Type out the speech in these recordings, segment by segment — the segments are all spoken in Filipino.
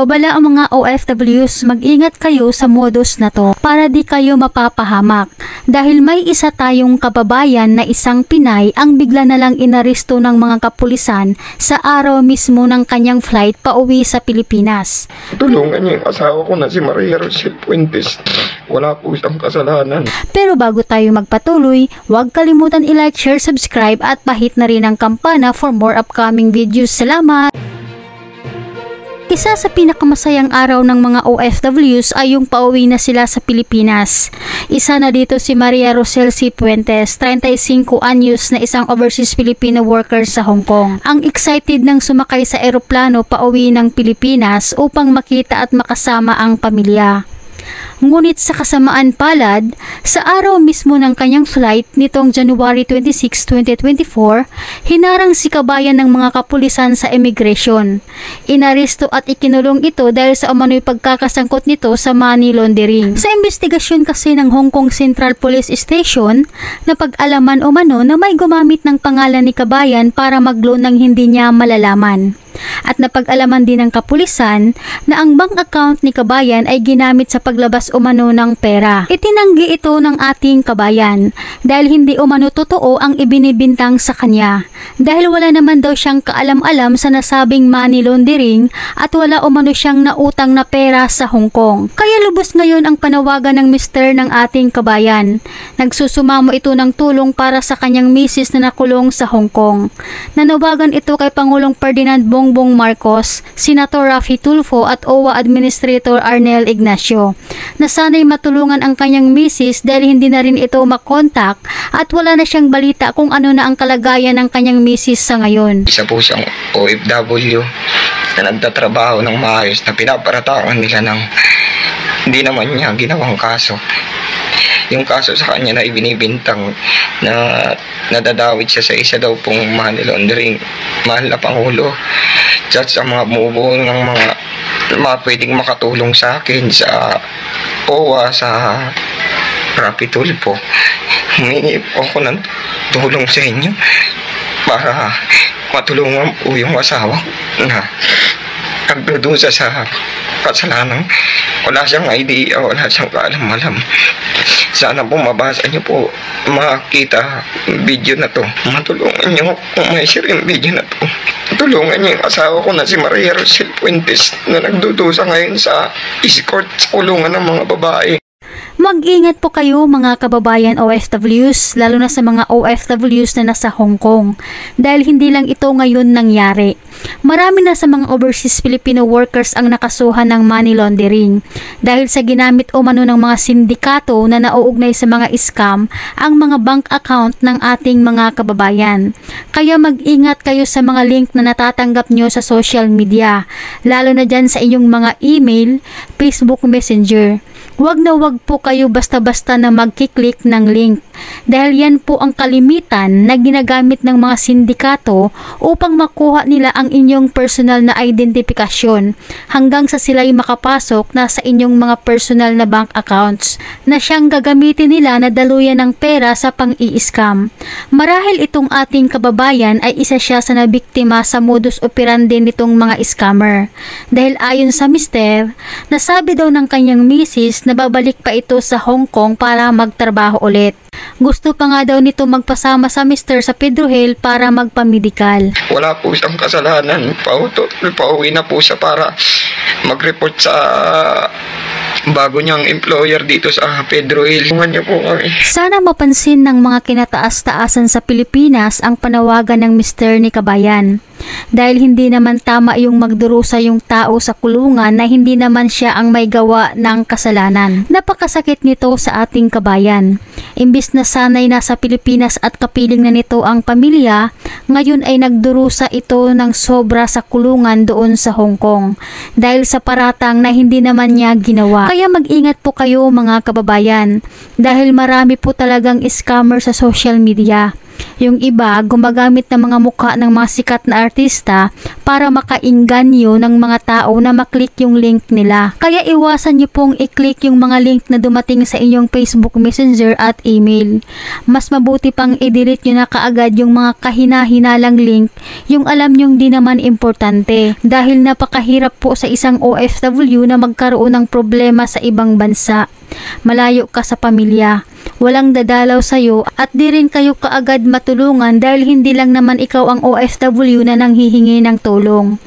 Babala ang mga OFWs mag-ingat kayo sa modus na to para di kayo mapapahamak dahil may isa tayong kababayan na isang Pinay ang bigla na lang inaresto ng mga kapulisan sa araw mismo ng kanyang flight pauwi sa Pilipinas. Tulungan niyo yung asawa ko na si Maria Rochelle Fuentes. Wala po siyang kasalanan. Pero bago tayo magpatuloy, huwag kalimutan i-like, share, subscribe at pahit na rin ang kampana for more upcoming videos. Salamat! Isa sa pinakamasayang araw ng mga OFWs ay yung pauwi na sila sa Pilipinas. Isa na dito si Maria Rosel C. Puentes, 35 anyos na isang overseas Filipino worker sa Hong Kong. Ang excited nang sumakay sa eroplano pauwi ng Pilipinas upang makita at makasama ang pamilya. Ngunit sa kasamaan palad, sa araw mismo ng kanyang flight nitong January 26, 2024, hinarang si kabayan ng mga kapulisan sa immigration. Inaresto at ikinulong ito dahil sa umano'y pagkakasangkot nito sa money laundering. Sa investigasyon kasi ng Hong Kong Central Police Station, napag-alaman umano na may gumamit ng pangalan ni kabayan para mag-loan ng hindi niya malalaman at napag-alaman din ng kapulisan na ang bank account ni kabayan ay ginamit sa paglabas umano ng pera. Itinanggi ito ng ating kabayan dahil hindi umano totoo ang ibinibintang sa kanya dahil wala naman daw siyang kaalam-alam sa nasabing money laundering at wala umano siyang nautang na pera sa Hong Kong. Kaya lubos ngayon ang panawagan ng mister ng ating kabayan. Nagsusumamo ito ng tulong para sa kanyang misis na nakulong sa Hong Kong. Nanawagan ito kay Pangulong Ferdinand Bongbong Marcos, Senator Rafi Tulfo at OWA Administrator Arnel Ignacio na sana'y matulungan ang kanyang misis dahil hindi na rin ito makontak at wala na siyang balita kung ano na ang kalagayan ng kanyang misis sa ngayon. Isa po siyang OFW na nagtatrabaho ng maayos na pinaparatangan nila ng hindi naman niya ginawang kaso. Yung kaso sa kanya na ibinibintang na nadadawit siya sa isa daw pong money laundering, mahal na Pangulo. At sa mga bumubuo ng mga mga pwedeng makatulong sa akin sa OWA, sa Rapid Tulpo. Humingi po ako ng tulong sa inyo para matulungan po yung asawa na nagdudusa sa kasalanan. Wala siyang idea, wala siyang kaalam-alam. Sana po mabasa niyo po, makita video na to. Matulungan niyo kung may share yung video na to. Tulungan niyo yung asawa ko na si Maria Rochelle Fuentes na nagdudusa ngayon sa escort sa kulungan ng mga babae. Mag-ingat po kayo mga kababayan OFWs, lalo na sa mga OFWs na nasa Hong Kong. Dahil hindi lang ito ngayon nangyari. Marami na sa mga overseas Filipino workers ang nakasuhan ng money laundering. Dahil sa ginamit o mano ng mga sindikato na nauugnay sa mga scam ang mga bank account ng ating mga kababayan. Kaya mag-ingat kayo sa mga link na natatanggap nyo sa social media, lalo na dyan sa inyong mga email, Facebook Messenger. Huwag na huwag po kayo basta-basta na magkiklik ng link dahil yan po ang kalimitan na ginagamit ng mga sindikato upang makuha nila ang inyong personal na identifikasyon hanggang sa sila'y makapasok na sa inyong mga personal na bank accounts na siyang gagamitin nila na daluyan ng pera sa pang-i-scam. Marahil itong ating kababayan ay isa siya sa nabiktima sa modus operandi nitong mga scammer dahil ayon sa mister, nasabi daw ng kanyang misis na babalik pa ito sa Hong Kong para magtrabaho ulit. Gusto pa nga daw nito magpasama sa mister sa Pedro Hill para magpamedikal. Wala po siyang kasalanan. Pauto, pauwi na po siya para mag-report sa bago niyang employer dito sa Pedro Hill. Niyo po kami. Sana mapansin ng mga kinataas-taasan sa Pilipinas ang panawagan ng mister ni Kabayan. Dahil hindi naman tama yung magdurusa yung tao sa kulungan na hindi naman siya ang may gawa ng kasalanan. Napakasakit nito sa ating kabayan. Imbis na sanay nasa Pilipinas at kapiling na nito ang pamilya, ngayon ay nagdurusa ito ng sobra sa kulungan doon sa Hong Kong. Dahil sa paratang na hindi naman niya ginawa. Kaya mag-ingat po kayo mga kababayan. Dahil marami po talagang scammer sa social media. Yung iba, gumagamit ng mga mukha ng mga sikat na artista para makainganyo ng mga tao na maklik yung link nila. Kaya iwasan nyo pong i-click yung mga link na dumating sa inyong Facebook Messenger at email. Mas mabuti pang i-delete nyo na kaagad yung mga kahina-hinalang link, yung alam nyong di naman importante. Dahil napakahirap po sa isang OFW na magkaroon ng problema sa ibang bansa. Malayo ka sa pamilya walang dadalaw sa'yo at di rin kayo kaagad matulungan dahil hindi lang naman ikaw ang OFW na nanghihingi ng tulong.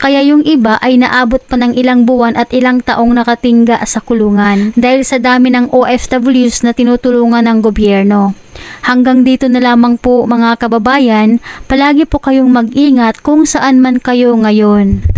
Kaya yung iba ay naabot pa ng ilang buwan at ilang taong nakatingga sa kulungan dahil sa dami ng OFWs na tinutulungan ng gobyerno. Hanggang dito na lamang po mga kababayan, palagi po kayong mag-ingat kung saan man kayo ngayon.